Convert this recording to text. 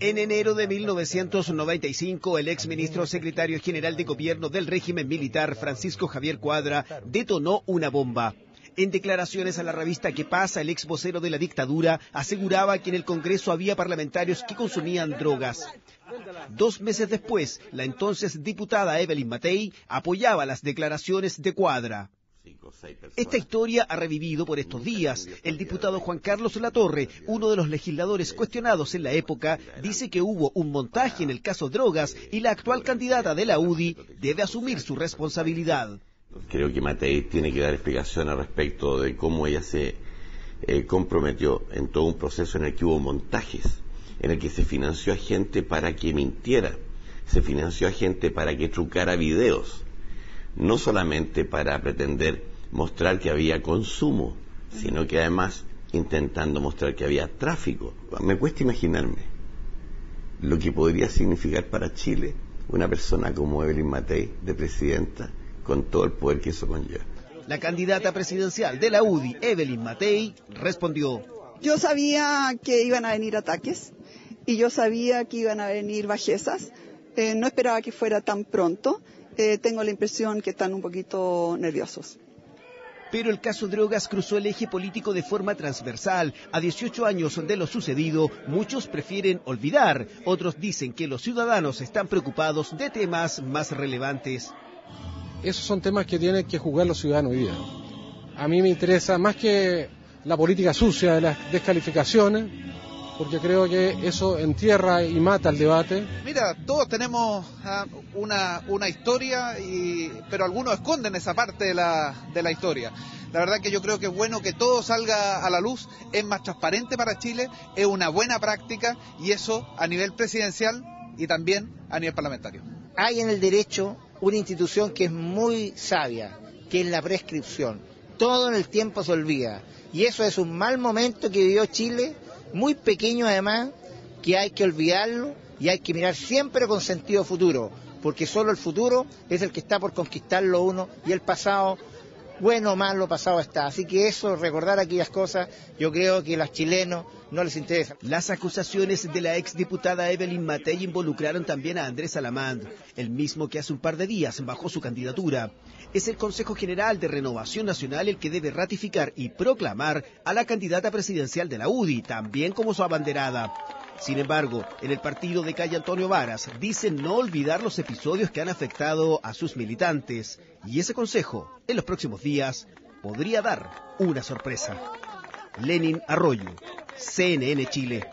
En enero de 1995, el exministro secretario general de gobierno del régimen militar, Francisco Javier Cuadra, detonó una bomba. En declaraciones a la revista Que pasa, el ex vocero de la dictadura aseguraba que en el Congreso había parlamentarios que consumían drogas. Dos meses después, la entonces diputada Evelyn Matei apoyaba las declaraciones de Cuadra. Esta historia ha revivido por estos días. El diputado Juan Carlos Latorre, uno de los legisladores cuestionados en la época, dice que hubo un montaje en el caso drogas y la actual candidata de la UDI debe asumir su responsabilidad. Creo que Matei tiene que dar explicación al respecto de cómo ella se eh, comprometió en todo un proceso en el que hubo montajes, en el que se financió a gente para que mintiera, se financió a gente para que trucara videos no solamente para pretender mostrar que había consumo, sino que además intentando mostrar que había tráfico. Me cuesta imaginarme lo que podría significar para Chile una persona como Evelyn Matei de presidenta con todo el poder que eso conlleva. La candidata presidencial de la UDI, Evelyn Matei, respondió. Yo sabía que iban a venir ataques y yo sabía que iban a venir bajezas. Eh, no esperaba que fuera tan pronto. Eh, tengo la impresión que están un poquito nerviosos. Pero el caso drogas cruzó el eje político de forma transversal. A 18 años de lo sucedido, muchos prefieren olvidar. Otros dicen que los ciudadanos están preocupados de temas más relevantes. Esos son temas que tienen que jugar los ciudadanos hoy día. A mí me interesa más que la política sucia de las descalificaciones, porque creo que eso entierra y mata el debate. Mira, todos tenemos ah, una, una historia, y, pero algunos esconden esa parte de la, de la historia. La verdad que yo creo que es bueno que todo salga a la luz, es más transparente para Chile, es una buena práctica y eso a nivel presidencial y también a nivel parlamentario. Hay en el derecho una institución que es muy sabia, que es la prescripción. Todo en el tiempo se olvida. Y eso es un mal momento que vivió Chile muy pequeño además, que hay que olvidarlo y hay que mirar siempre con sentido futuro, porque solo el futuro es el que está por conquistarlo uno y el pasado, bueno o malo, pasado está. Así que eso, recordar aquellas cosas, yo creo que a los chilenos no les interesa. Las acusaciones de la exdiputada Evelyn Matei involucraron también a Andrés Alamand, el mismo que hace un par de días bajó su candidatura es el Consejo General de Renovación Nacional el que debe ratificar y proclamar a la candidata presidencial de la UDI, también como su abanderada. Sin embargo, en el partido de calle Antonio Varas dicen no olvidar los episodios que han afectado a sus militantes y ese consejo en los próximos días podría dar una sorpresa. Lenin Arroyo, CNN Chile.